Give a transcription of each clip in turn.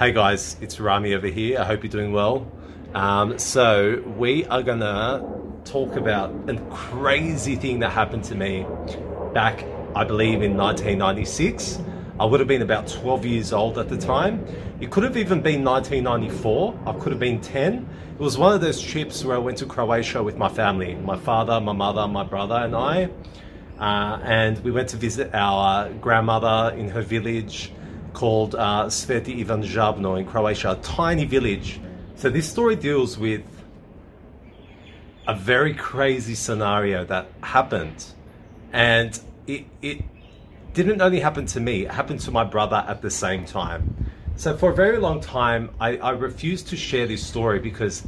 Hey guys, it's Rami over here. I hope you're doing well. Um, so we are gonna talk about a crazy thing that happened to me back, I believe, in 1996. I would have been about 12 years old at the time. It could have even been 1994. I could have been 10. It was one of those trips where I went to Croatia with my family, my father, my mother, my brother, and I. Uh, and we went to visit our grandmother in her village called uh, Sveti Ivan Žabno in Croatia, a tiny village. So this story deals with a very crazy scenario that happened. And it, it didn't only happen to me, it happened to my brother at the same time. So for a very long time, I, I refused to share this story because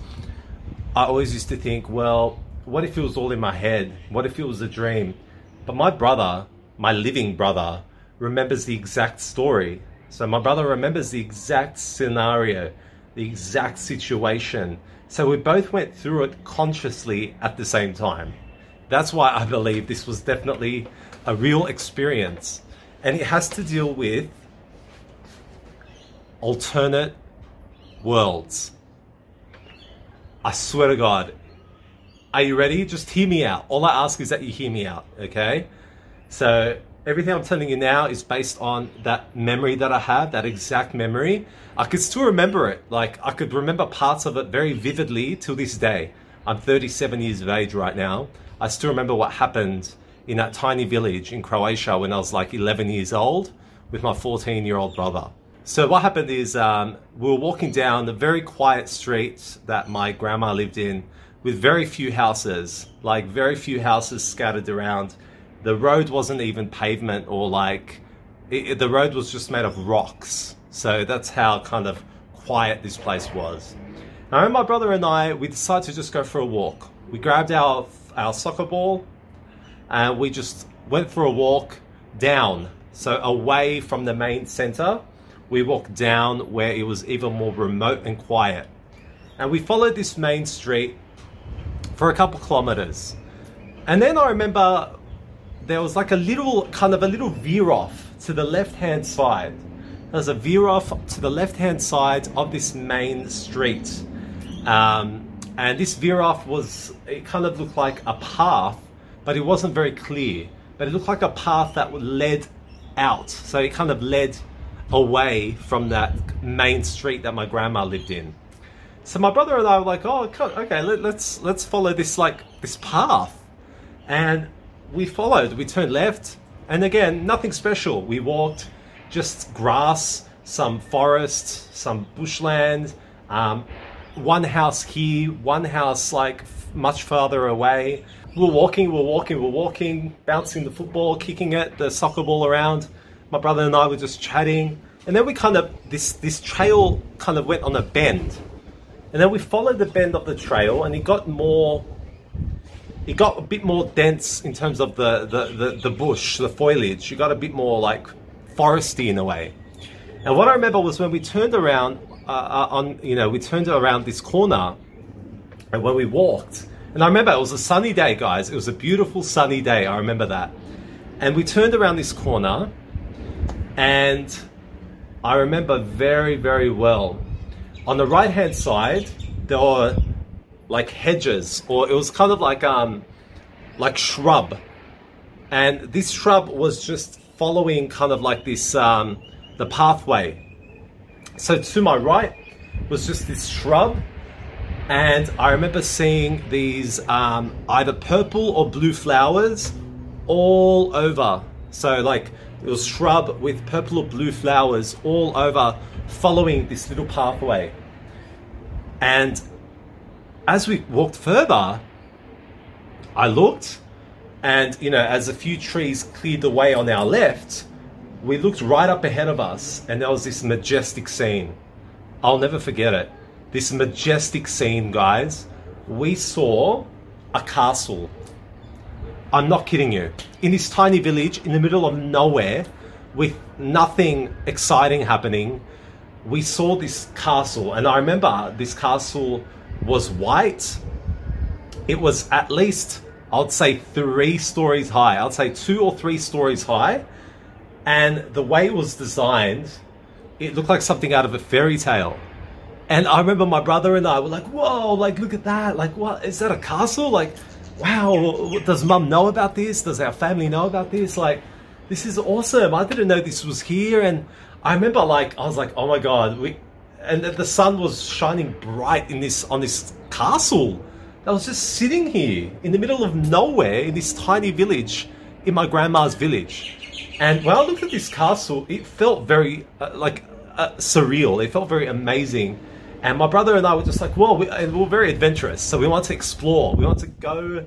I always used to think, well, what if it was all in my head? What if it was a dream? But my brother, my living brother, remembers the exact story. So my brother remembers the exact scenario, the exact situation. So we both went through it consciously at the same time. That's why I believe this was definitely a real experience. And it has to deal with alternate worlds. I swear to God. Are you ready? Just hear me out. All I ask is that you hear me out, okay? So everything I'm telling you now is based on that memory that I have, that exact memory. I could still remember it. Like I could remember parts of it very vividly till this day. I'm 37 years of age right now. I still remember what happened in that tiny village in Croatia when I was like 11 years old with my 14 year old brother. So what happened is um, we were walking down the very quiet street that my grandma lived in with very few houses, like very few houses scattered around. The road wasn't even pavement or like, it, the road was just made of rocks. So that's how kind of quiet this place was. Now my brother and I, we decided to just go for a walk. We grabbed our, our soccer ball and we just went for a walk down. So away from the main center we walked down where it was even more remote and quiet. And we followed this main street for a couple kilometers. And then I remember there was like a little, kind of a little veer off to the left hand side. There's a veer off to the left hand side of this main street. Um, and this veer off was, it kind of looked like a path, but it wasn't very clear. But it looked like a path that led out. So it kind of led away from that main street that my grandma lived in. So my brother and I were like, "Oh, okay, let, let's let's follow this like this path," and we followed. We turned left, and again, nothing special. We walked just grass, some forest, some bushland, um, one house here, one house like much farther away. We we're walking, we we're walking, we we're walking, bouncing the football, kicking it, the soccer ball around my brother and I were just chatting, and then we kind of this this trail kind of went on a bend, and then we followed the bend of the trail, and it got more. It got a bit more dense in terms of the, the, the, the bush, the foliage. It got a bit more like foresty in a way. And what I remember was when we turned around uh, uh on, you know, we turned around this corner, and when we walked, and I remember it was a sunny day, guys. It was a beautiful sunny day. I remember that. And we turned around this corner, and I remember very, very well. On the right hand side, there were like hedges, or it was kind of like um, like shrub, and this shrub was just following kind of like this um, the pathway. So to my right was just this shrub, and I remember seeing these um, either purple or blue flowers all over. So like it was shrub with purple or blue flowers all over following this little pathway. And as we walked further, I looked and, you know, as a few trees cleared the way on our left, we looked right up ahead of us and there was this majestic scene. I'll never forget it. This majestic scene, guys. We saw a castle I'm not kidding you. In this tiny village in the middle of nowhere with nothing exciting happening, we saw this castle. And I remember this castle was white. It was at least, I'd say, three stories high. I'd say two or three stories high. And the way it was designed, it looked like something out of a fairy tale. And I remember my brother and I were like, whoa, like, look at that. Like, what? Is that a castle? Like, wow, does mum know about this? Does our family know about this? Like, this is awesome. I didn't know this was here. And I remember, like, I was like, oh my God. We, and that the sun was shining bright in this, on this castle that was just sitting here in the middle of nowhere in this tiny village in my grandma's village. And when I looked at this castle, it felt very, uh, like, uh, surreal. It felt very amazing and my brother and I were just like, well, we, we were very adventurous. So we want to explore. We want to go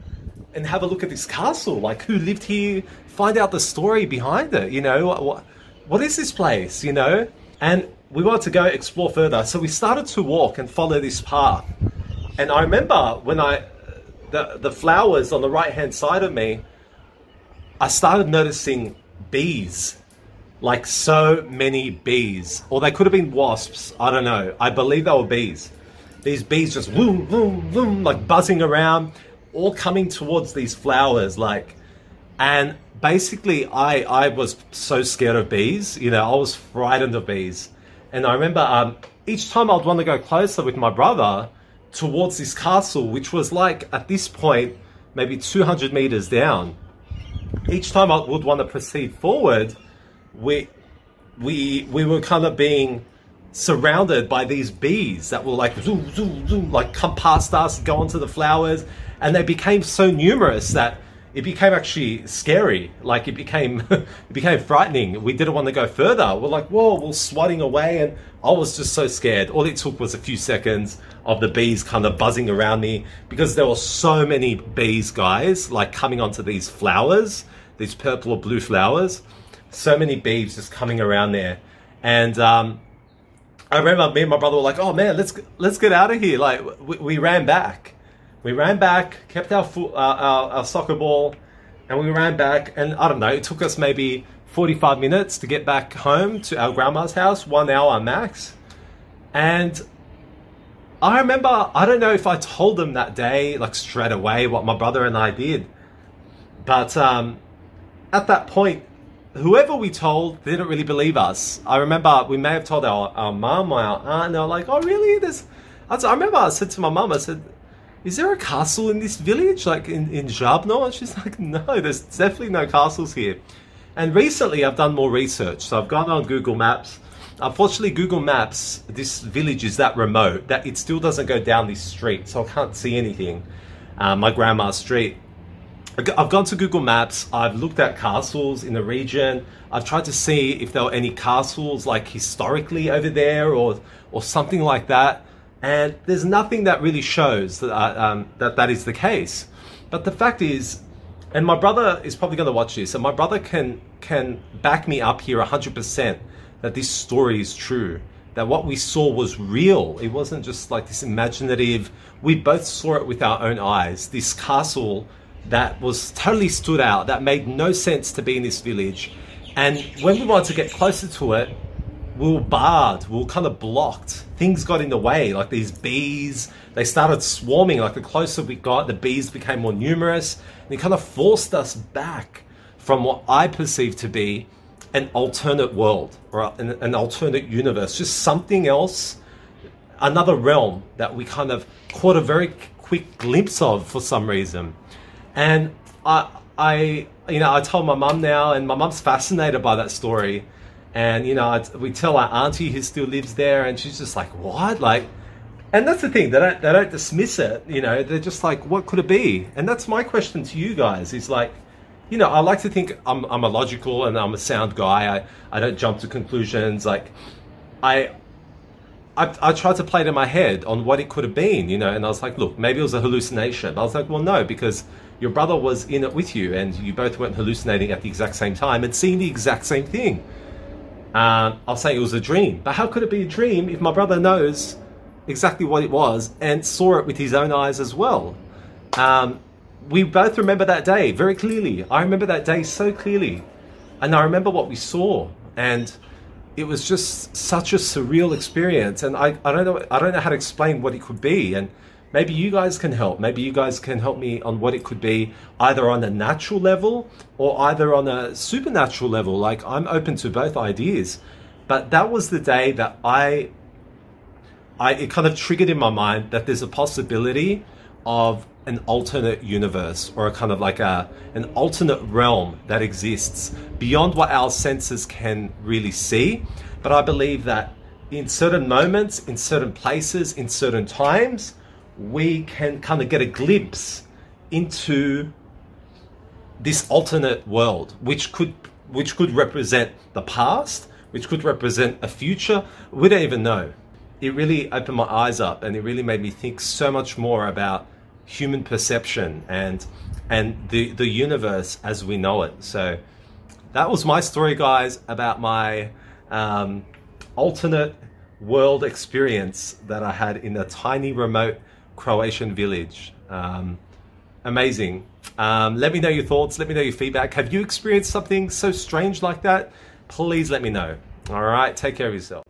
and have a look at this castle. Like, who lived here? Find out the story behind it. You know, what, what is this place? You know? And we wanted to go explore further. So we started to walk and follow this path. And I remember when I, the, the flowers on the right hand side of me, I started noticing bees like so many bees. Or they could have been wasps. I don't know. I believe they were bees. These bees just boom, boom, boom, like buzzing around, all coming towards these flowers, like, and basically I, I was so scared of bees, you know, I was frightened of bees. And I remember um, each time I'd want to go closer with my brother towards this castle, which was like at this point, maybe 200 meters down. Each time I would want to proceed forward, we we we were kind of being surrounded by these bees that were like zoom zoom zoom like come past us go onto the flowers and they became so numerous that it became actually scary. Like it became it became frightening. We didn't want to go further. We're like whoa we're swatting away. And i was just so scared. All it took was a few seconds of the bees kind of buzzing around me because there were so many bees guys like coming onto these flowers these purple or blue flowers. So many bees just coming around there. And um, I remember me and my brother were like, "Oh man, let's let's get out of here!" Like we, we ran back, we ran back, kept our, uh, our our soccer ball, and we ran back. And I don't know, it took us maybe forty five minutes to get back home to our grandma's house, one hour max. And I remember, I don't know if I told them that day, like straight away, what my brother and I did, but um, at that point, whoever we told they didn't really believe us. I remember we may have told our, our or our aunt, and they were like, oh, really? This. I remember I said to my mum, I said, is there a castle in this village, like in, in Žabno? And she's like, no, there's definitely no castles here. And recently I've done more research. So I've gone on Google Maps. Unfortunately, Google Maps, this village is that remote that it still doesn't go down this street. So I can't see anything. Uh, my grandma's street. I've gone to Google Maps, I've looked at castles in the region, I've tried to see if there were any castles like historically over there or, or something like that, and there's nothing that really shows that, uh, um, that that is the case. But the fact is, and my brother is probably going to watch this, and my brother can, can back me up here 100% that this story is true. That what we saw was real. It wasn't just like this imaginative, we both saw it with our own eyes. This castle that was totally stood out, that made no sense to be in this village. And when we wanted to get closer to it, we were barred, we were kind of blocked. Things got in the way, like these bees, they started swarming. Like the closer we got, the bees became more numerous. And it kind of forced us back from what I perceive to be an alternate world or an, an alternate universe, just something else, another realm that we kind of caught a very quick glimpse of for some reason. And I, I, you know, I told my mum now, and my mum's fascinated by that story. And you know, we tell our auntie who still lives there, and she's just like, "What?" Like, and that's the thing they don't they don't dismiss it. You know, they're just like, "What could it be?" And that's my question to you guys: is like, you know, I like to think I'm I'm a logical and I'm a sound guy. I I don't jump to conclusions. Like, I I, I, tried to play it in my head on what it could have been, you know, and I was like, look, maybe it was a hallucination. I was like, well, no, because your brother was in it with you and you both weren't hallucinating at the exact same time and seeing the exact same thing. Uh, I'll say it was a dream. But how could it be a dream if my brother knows exactly what it was and saw it with his own eyes as well? Um, we both remember that day very clearly. I remember that day so clearly. And I remember what we saw. And it was just such a surreal experience. And I, I don't know I don't know how to explain what it could be. And maybe you guys can help. Maybe you guys can help me on what it could be, either on a natural level or either on a supernatural level. Like I'm open to both ideas. But that was the day that I, I it kind of triggered in my mind that there's a possibility of an alternate universe or a kind of like a an alternate realm that exists beyond what our senses can really see. But I believe that in certain moments, in certain places, in certain times, we can kind of get a glimpse into this alternate world, which could which could represent the past, which could represent a future. We don't even know. It really opened my eyes up and it really made me think so much more about human perception and and the the universe as we know it. So that was my story, guys, about my um, alternate world experience that I had in a tiny remote Croatian village. Um, amazing. Um, let me know your thoughts. Let me know your feedback. Have you experienced something so strange like that? Please let me know. All right. Take care of yourself.